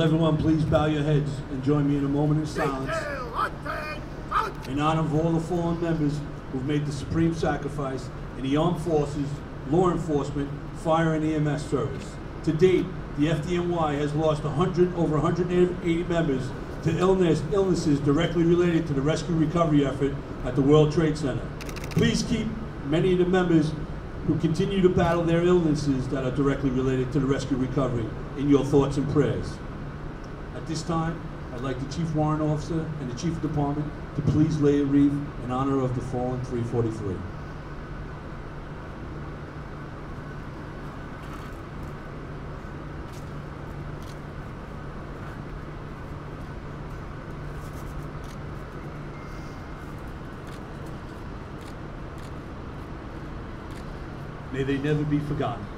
Everyone please bow your heads and join me in a moment of silence in honor of all the fallen members who've made the supreme sacrifice in the armed forces, law enforcement, fire, and EMS service. To date, the FDNY has lost 100, over 180 members to illness, illnesses directly related to the rescue recovery effort at the World Trade Center. Please keep many of the members who continue to battle their illnesses that are directly related to the rescue recovery in your thoughts and prayers. This time, I'd like the Chief Warrant Officer and the Chief of Department to please lay a wreath in honor of the fallen 343. May they never be forgotten.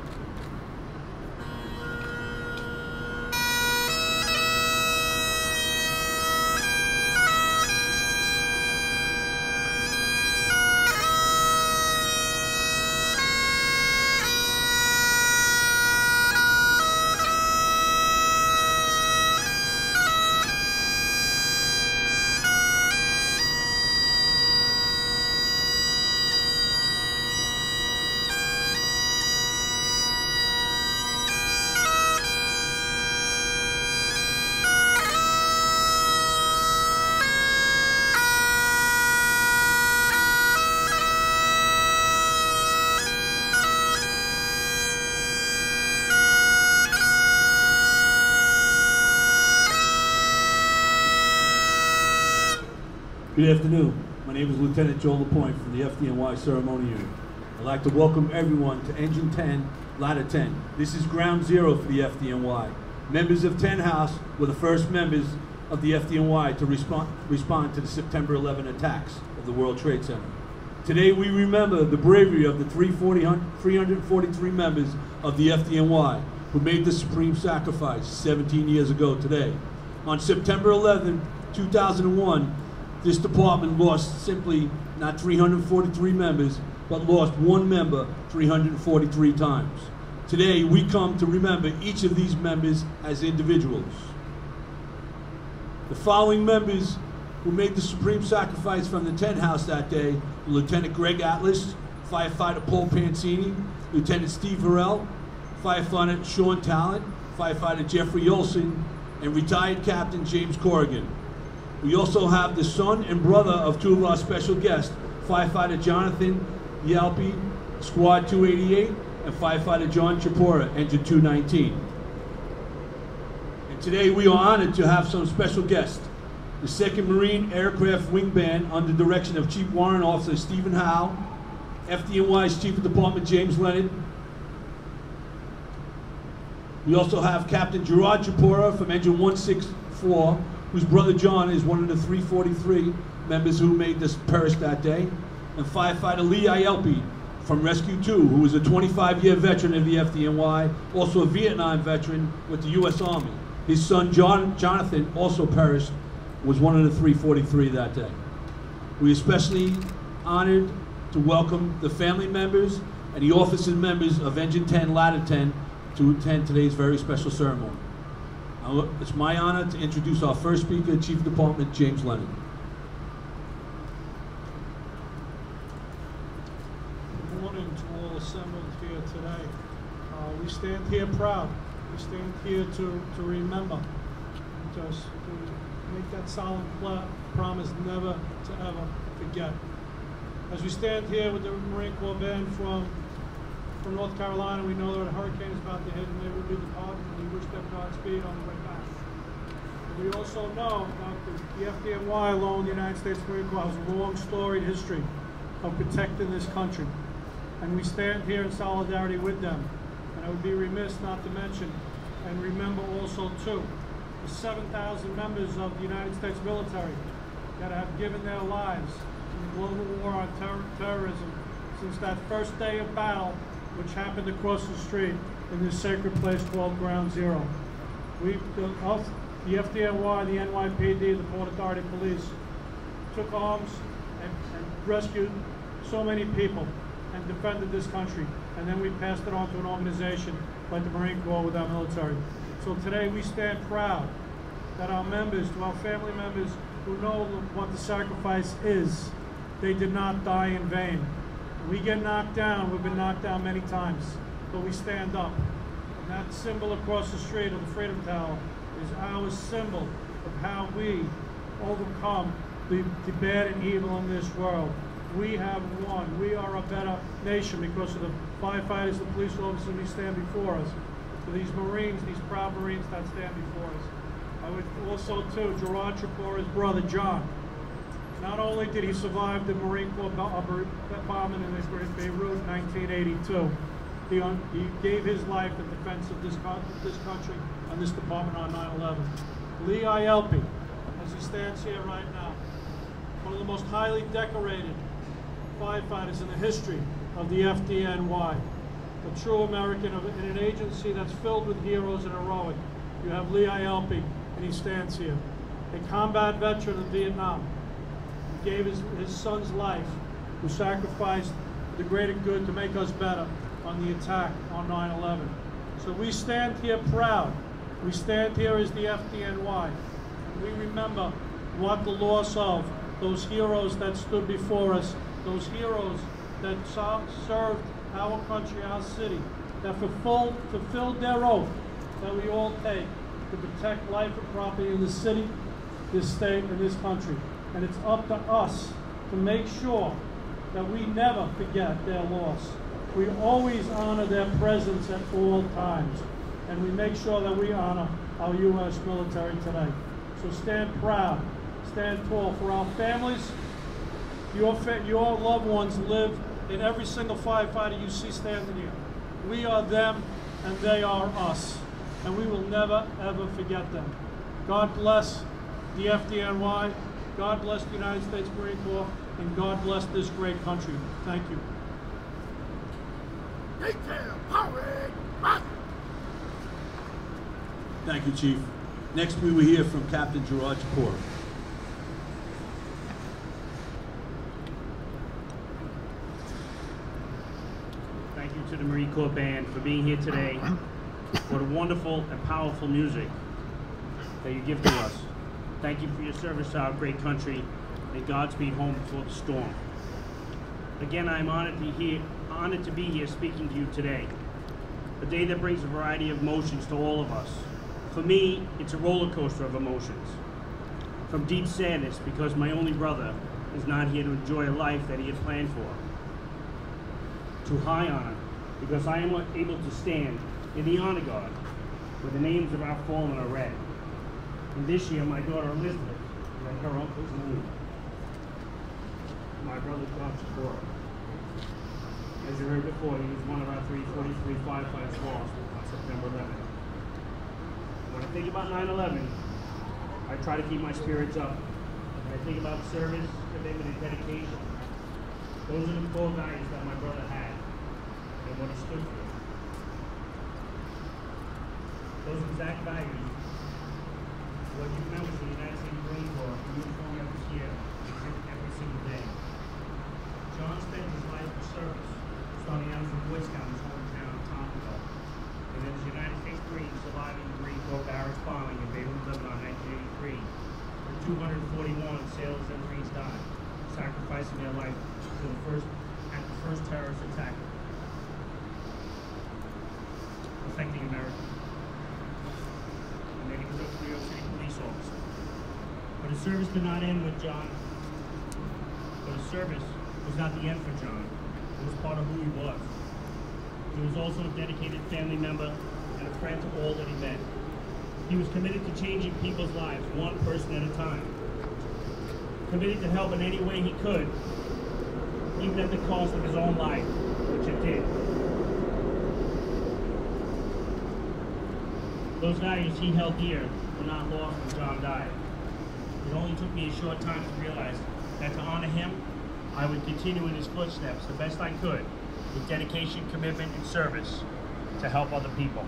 Good afternoon. My name is Lieutenant Joe LaPointe from the FDNY Ceremony Unit. I'd like to welcome everyone to Engine 10, Ladder 10. This is ground zero for the FDNY. Members of 10 House were the first members of the FDNY to respond, respond to the September 11 attacks of the World Trade Center. Today we remember the bravery of the 343 members of the FDNY who made the supreme sacrifice 17 years ago today. On September 11, 2001, this department lost simply not 343 members, but lost one member 343 times. Today, we come to remember each of these members as individuals. The following members who made the supreme sacrifice from the Ten House that day Lieutenant Gregg Atlas, firefighter Paul Pansini, Lieutenant Steve Varell, firefighter Sean Tallon, firefighter Jeffrey Olsen, and retired Captain James Corrigan. We also have the son and brother of two of our special guests, firefighter Jonathan Ielpi, Squad 288, and firefighter John Chipura, Engine 219. And today we are honored to have some special guests. The 2nd Marine Aircraft Wing Band under direction of Chief Warrant Officer Stephen Howe, FDNY's Chief of Department James Leonard. We also have Captain Gerard Chipura from Engine 164, whose brother John is one of the 343 members who made this perish that day, and firefighter Lee Ielpi from Rescue 2, who was a 25-year veteran of the FDNY, also a Vietnam veteran with the U.S. Army. His son John Jonathan also perished, was one of the 343 that day. We especially honored to welcome the family members and the officers and members of Engine 10, Ladder 10 to attend today's very special ceremony. It's my honor to introduce our first speaker, Chief of Department James Leonard. Good morning to all assembled here today. Uh, we stand here proud. We stand here to, to remember, just to make that solemn promise never to ever forget. As we stand here with the Marine Corps band from from North Carolina, we know that a hurricane is about to hit and they will be departing we wish them Godspeed on the way back. We also know that the, the FDNY alone, the United States Marine Corps, has a long storied history of protecting this country. And we stand here in solidarity with them. And I would be remiss not to mention and remember also too, the 7,000 members of the United States military that have given their lives in the global war on ter terrorism since that first day of battle which happened across the street in this sacred place called Ground Zero. We, the, the FDNY, the NYPD, the Port Authority Police took arms and, and rescued so many people and defended this country. And then we passed it on to an organization like the Marine Corps with our military. So today we stand proud that our members, to our family members who know what the sacrifice is, they did not die in vain. We get knocked down, we've been knocked down many times, but we stand up. And that symbol across the street of the Freedom Tower is our symbol of how we overcome the, the bad and evil in this world. We have won. We are a better nation because of the firefighters, the police officers we stand before us. For these Marines, these proud Marines that stand before us. I would also, too, Gerard Chipura's brother, John. Not only did he survive the Marine Corps uh, bombing in Beirut in 1982, he, he gave his life in defense of this, this country and this department on 9/11. Lee Ielpi, as he stands here right now, one of the most highly decorated firefighters in the history of the FDNY. A true American of, in an agency that's filled with heroes and heroic. You have Lee Ielpi, and he stands here. A combat veteran of Vietnam. Gave his, his son's life, who sacrificed the greater good to make us better on the attack on 9-11. So we stand here proud. We stand here as the FDNY. And we remember what the loss of those heroes that stood before us, those heroes that served our country, our city, that fulfilled, fulfilled their oath that we all take to protect life and property in this city, this state, and this country. And it's up to us to make sure that we never forget their loss. We always honor their presence at all times. And we make sure that we honor our U.S. military today. So stand proud, stand tall for our families. Your, fa- your loved ones live in every single firefighter you see standing here. We are them and they are us. And we will never, ever forget them. God bless the FDNY. God bless the United States Marine Corps. And God bless this great country. Thank you. Thank you, Chief. Next, we will hear from Captain Gerard Chipura. Thank you to the Marine Corps Band for being here today, for the wonderful and powerful music that you give to us. Thank you for your service to our great country, May and Godspeed home before the storm. Again, I am honored to be here, honored to be here speaking to you today. A day that brings a variety of emotions to all of us. For me, it's a roller coaster of emotions. From deep sadness because my only brother is not here to enjoy a life that he had planned for to high honor because I am able to stand in the honor guard where the names of our fallen are read. And this year, my daughter Elizabeth read her uncle's name, my brother John Chipura. As you heard before, he was one of our 343 firefighters lost on September 11th. When I think about 9/11, I try to keep my spirits up. When I think about service, commitment, and dedication, those are the core values that my brother had and what he stood for. Those exact values, you members United States Marine Corps, the uniform here, exhibit every single day. John spent his life in service, starting out as a Boy Scout in his hometown of Tompkins. And then as United States Marine surviving the Marine Corps barracks bombing in Beirut, Lebanon, 1983, where 241 sailors and Marines died, sacrificing their life to the first at the first terrorist attack affecting America. And then he was York City officer. But his service did not end with John. But his service was not the end for John. It was part of who he was. He was also a dedicated family member and a friend to all that he met. He was committed to changing people's lives, one person at a time. Committed to help in any way he could, even at the cost of his own life, which it did. Those values he held dear were not lost when John died. It only took me a short time to realize that to honor him, I would continue in his footsteps the best I could with dedication, commitment, and service to help other people.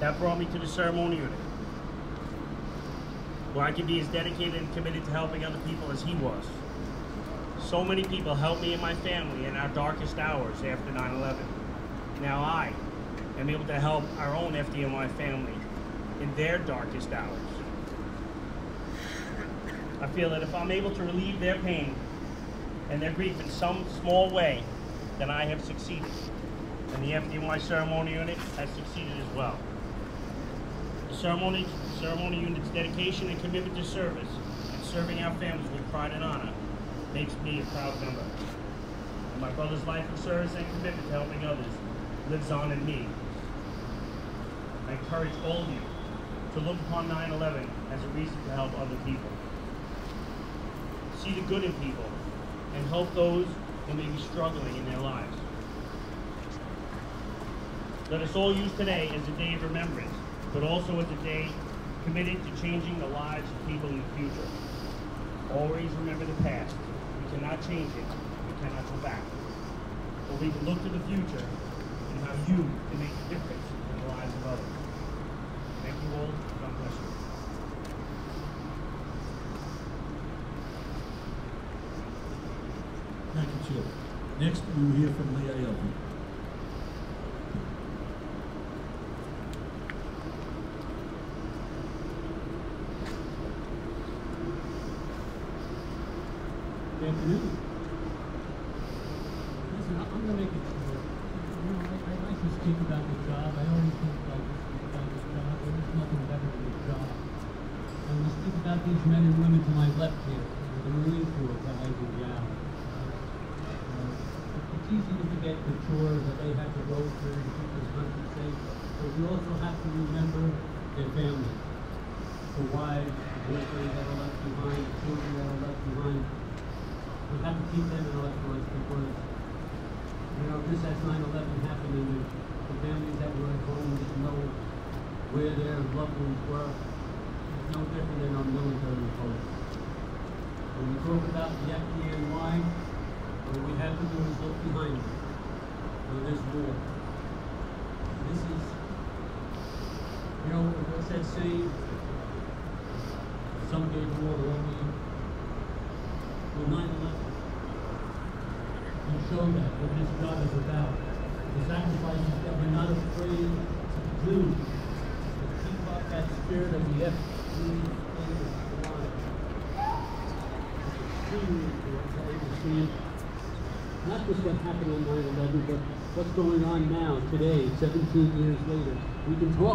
That brought me to the ceremony unit, where I could be as dedicated and committed to helping other people as he was. So many people helped me and my family in our darkest hours after 9 11. Now I, and be able to help our own FDNY family in their darkest hours. I feel that if I'm able to relieve their pain and their grief in some small way, then I have succeeded. And the FDNY ceremony unit has succeeded as well. The ceremony, ceremony unit's dedication and commitment to service and serving our families with pride and honor makes me a proud member. And my brother's life of service and commitment to helping others lives on in me. I encourage all of you to look upon 9-11 as a reason to help other people. See the good in people and help those who may be struggling in their lives. Let us all use today as a day of remembrance, but also as a day committed to changing the lives of people in the future. Always remember the past. We cannot change it. We cannot go back. But we can look to the future and how you can make a difference in the lives of others. Thank you all. God bless you. Thank you, Chief. Next, we will hear from Lee Ielpi. Good afternoon. Listen, I'm short. You know, I, like to speak about the job. I always think about this, about this job. There is nothing better than this job. And we speak about these men and women to my left here, the Marine Corps guys and gals. Easy to forget the chores that they have to go through to keep this country safe, but we also have to remember their families, the wives, the boyfriends that are left behind, the children that are left behind. We have to keep them in our thoughts because, you know, just as 9/11 happened and the, the families that were at home didn't know where their loved ones were, it's no different than our military folks. When we talk about the FDNY, what we have to do is look behind. So this war. This is, you know, what's that saying? Some gave war to only well, 9 11. You show that what this job is about. The sacrifices that we're not afraid to do to keep up that spirit of the important to understand not just what happened on 9 11, but what's going on now, today, 17 years later. We can talk.